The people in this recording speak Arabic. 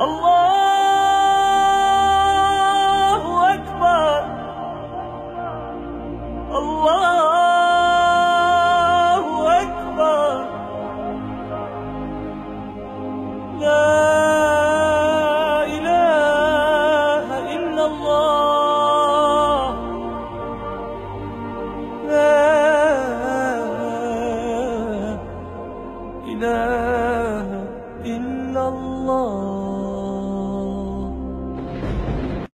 الفلاح الله